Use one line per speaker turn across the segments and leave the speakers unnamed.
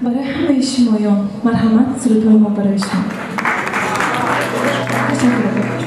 Barahmeyişim oyun. Merhamet sürütme barışım. Teşekkür ederim.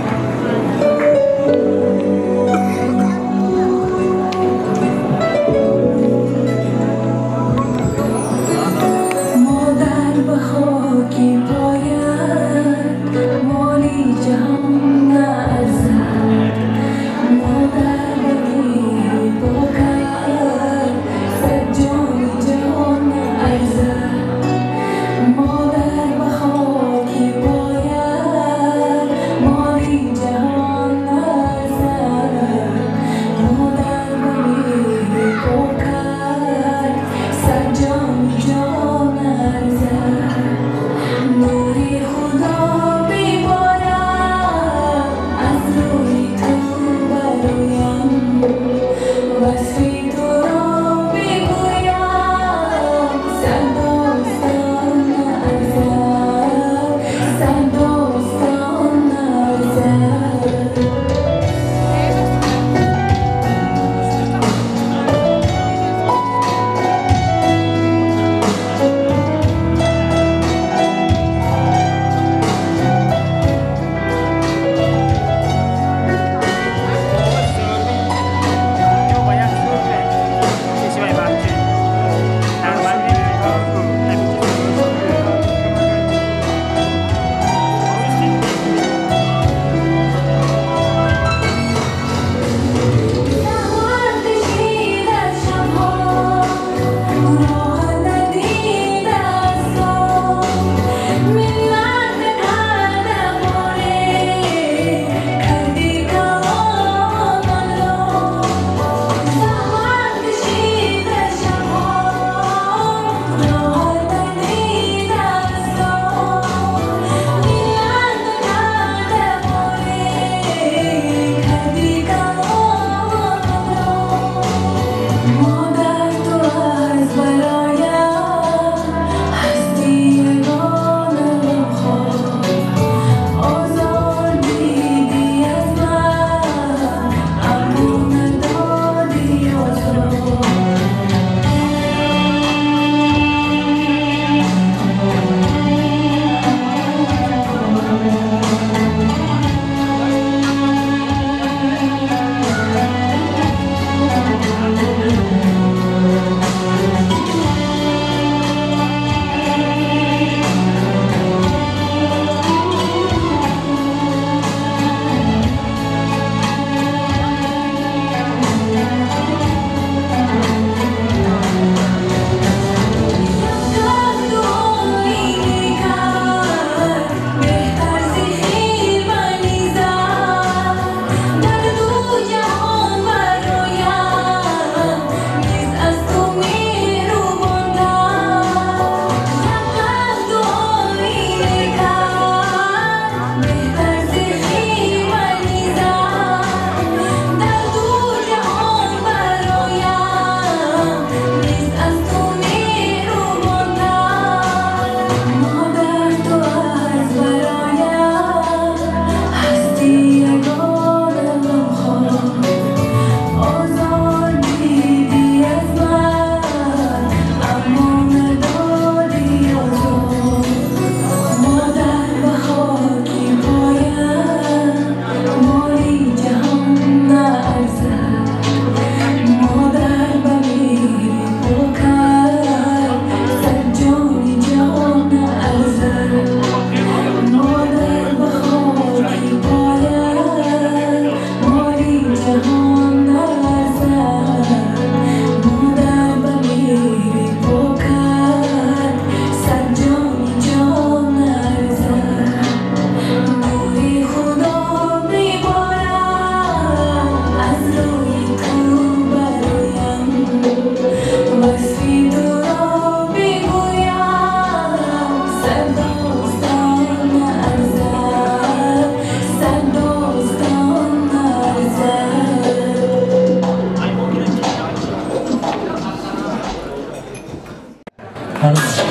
I don't.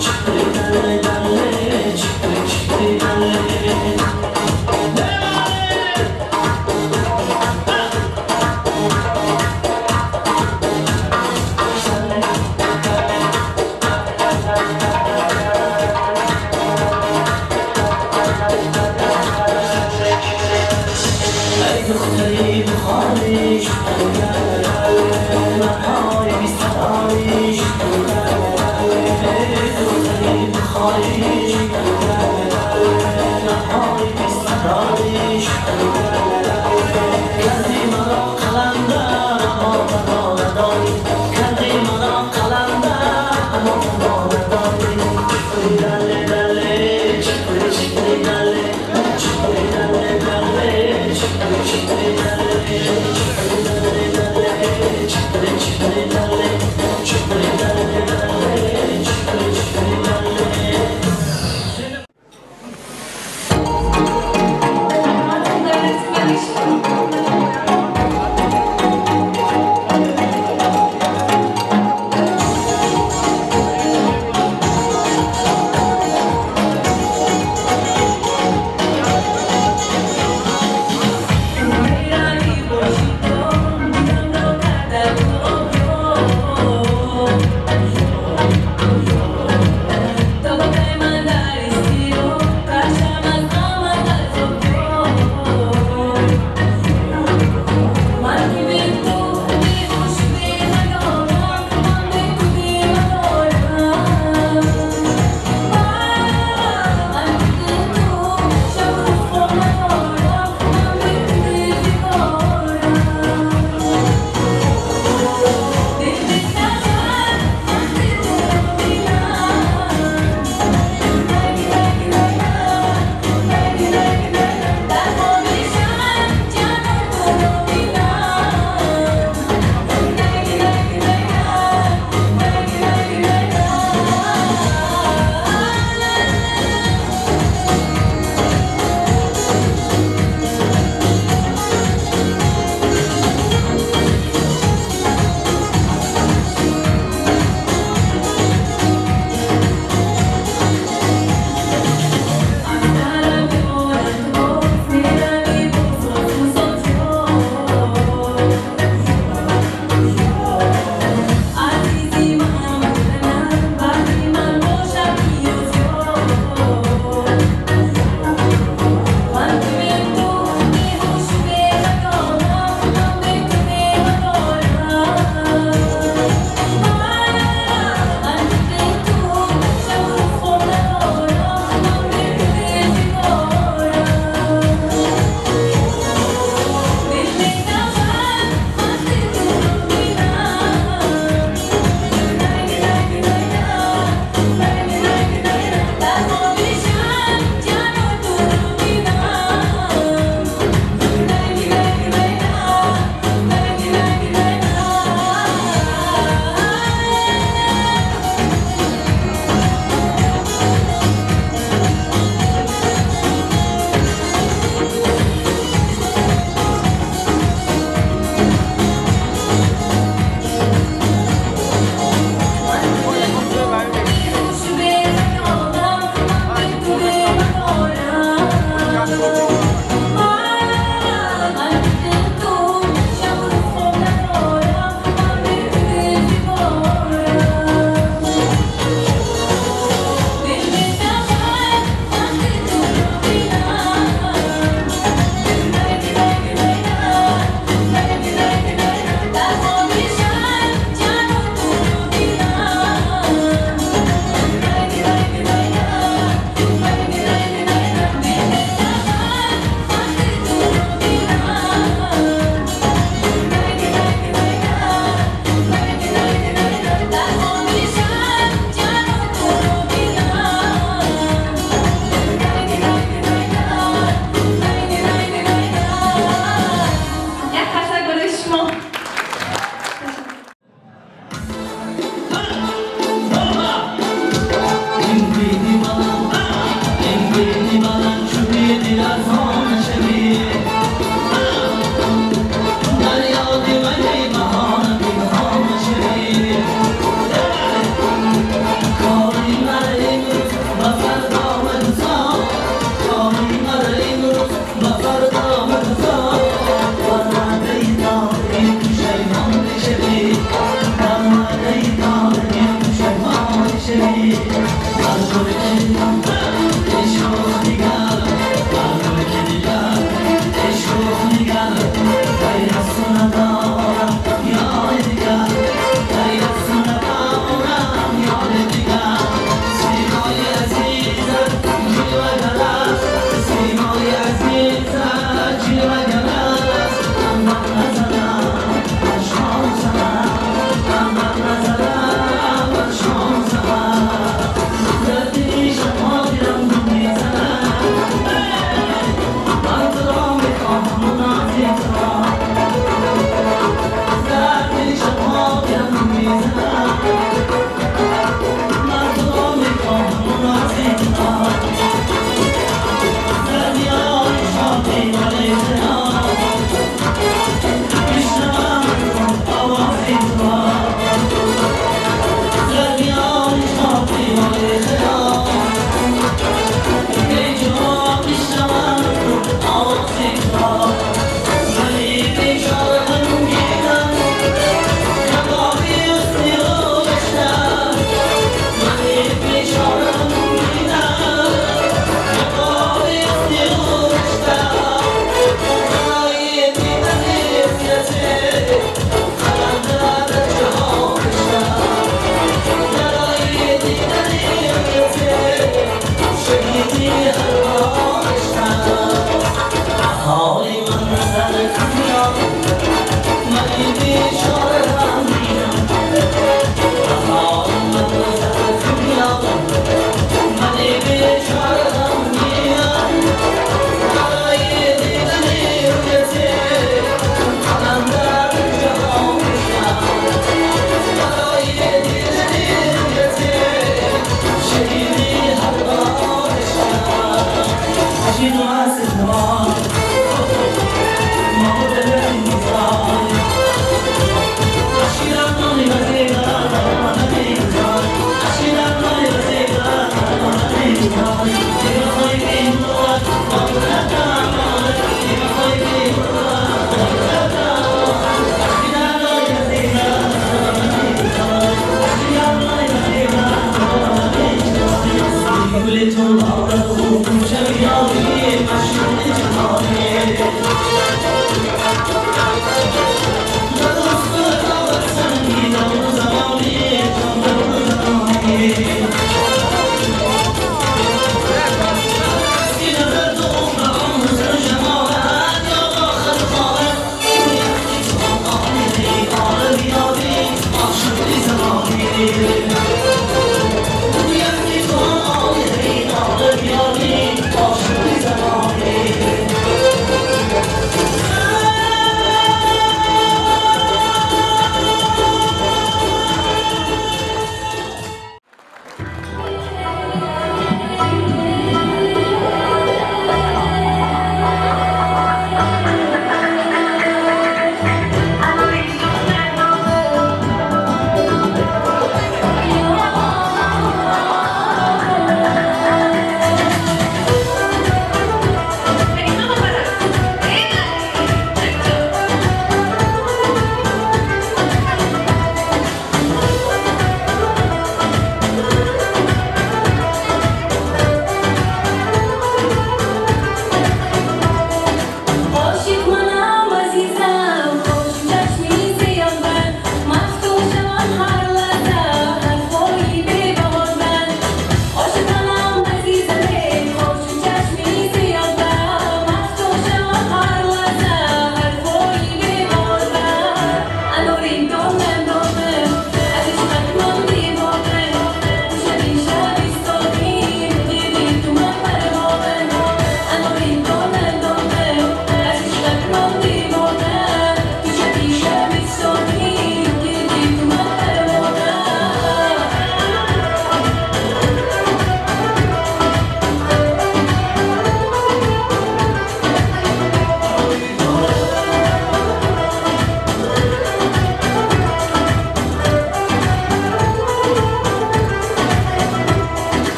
Chakra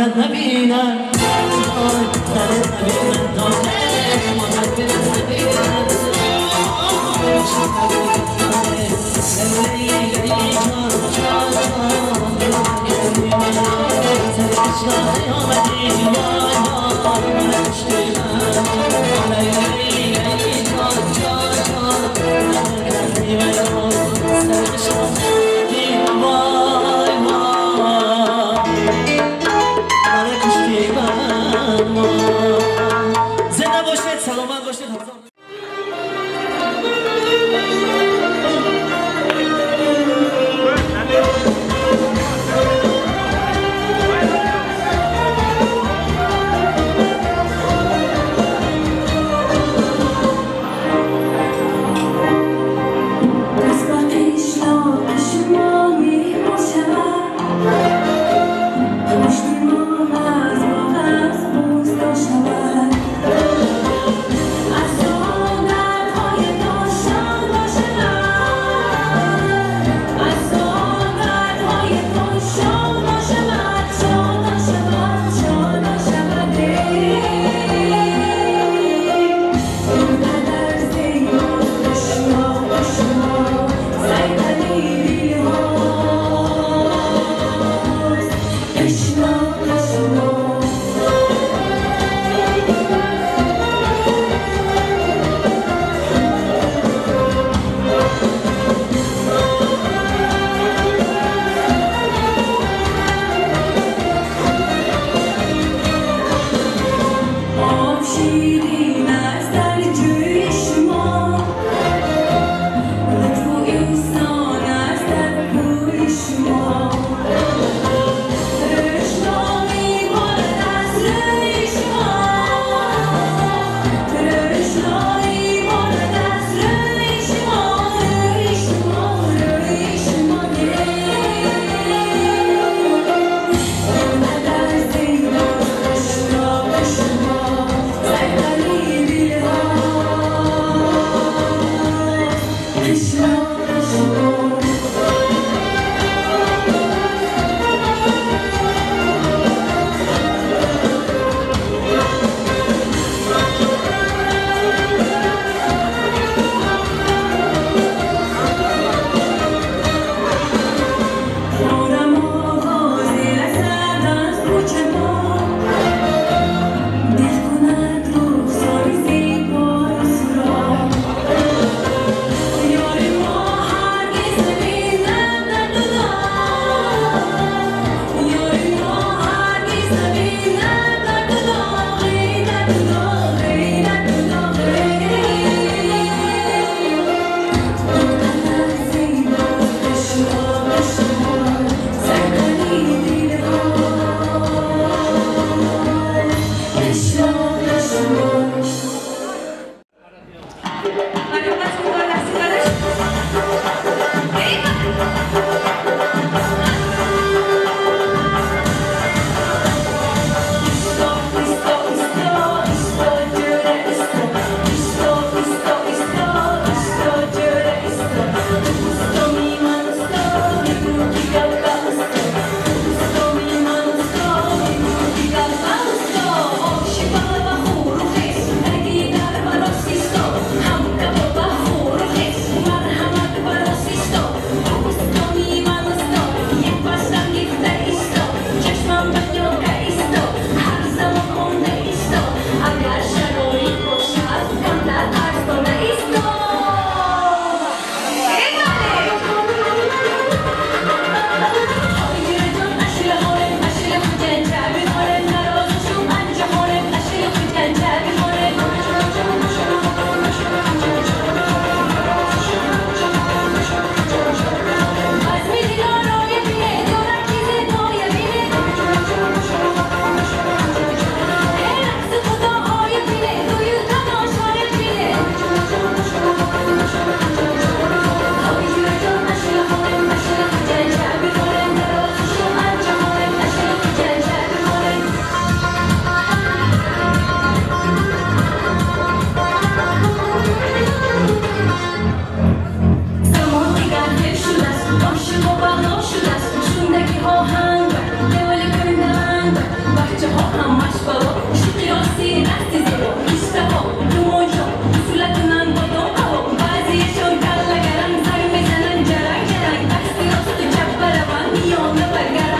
مادر بیند
on the